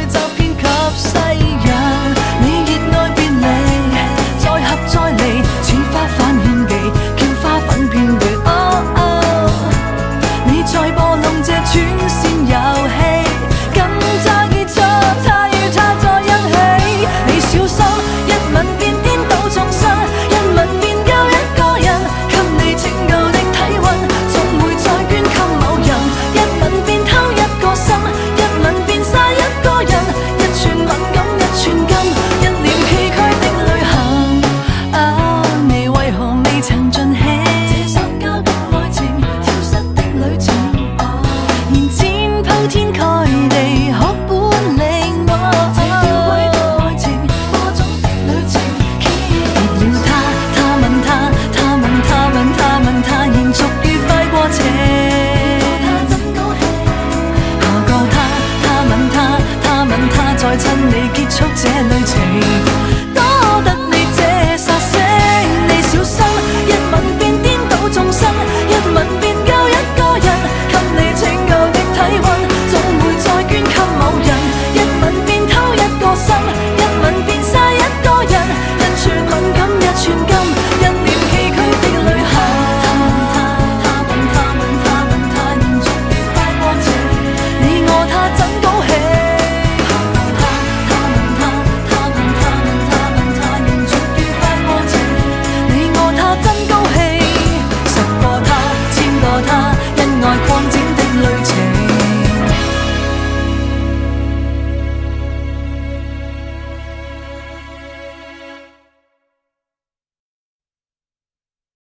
voids of 趁你结束这